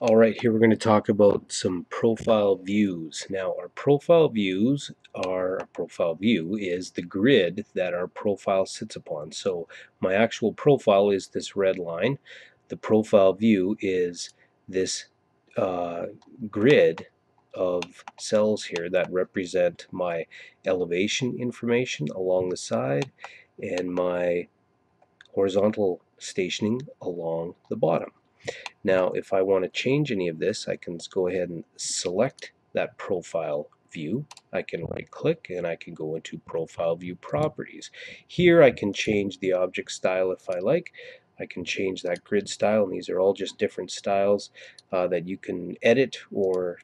Alright, here we're going to talk about some profile views. Now our profile views are, profile view is the grid that our profile sits upon. So my actual profile is this red line. The profile view is this uh, grid of cells here that represent my elevation information along the side and my horizontal stationing along the bottom. Now if I want to change any of this I can go ahead and select that profile view. I can right click and I can go into profile view properties. Here I can change the object style if I like. I can change that grid style and these are all just different styles uh, that you can edit or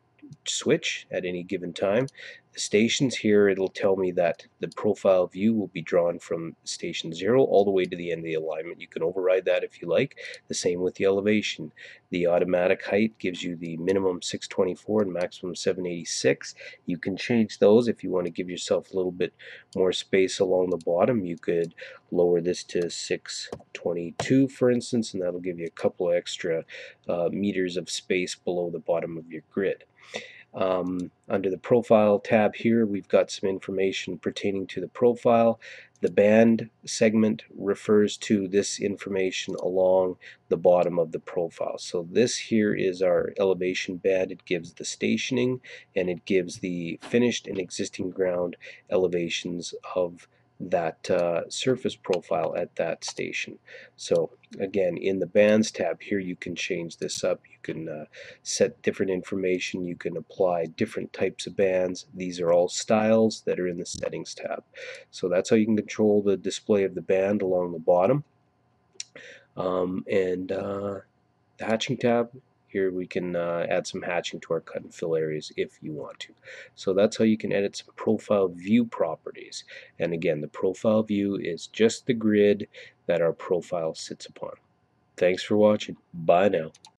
switch at any given time. Stations here, it'll tell me that the profile view will be drawn from station 0 all the way to the end of the alignment. You can override that if you like. The same with the elevation. The automatic height gives you the minimum 624 and maximum 786. You can change those if you want to give yourself a little bit more space along the bottom. You could lower this to 622 for instance and that'll give you a couple extra uh, meters of space below the bottom of your grid. Um, under the profile tab here we've got some information pertaining to the profile. The band segment refers to this information along the bottom of the profile. So this here is our elevation band. It gives the stationing and it gives the finished and existing ground elevations of that uh, surface profile at that station. So again, in the bands tab here, you can change this up. You can uh, set different information. You can apply different types of bands. These are all styles that are in the settings tab. So that's how you can control the display of the band along the bottom. Um, and uh, the hatching tab here we can uh, add some hatching to our cut and fill areas if you want to. So that's how you can edit some profile view properties. And again, the profile view is just the grid that our profile sits upon. Thanks for watching. Bye now.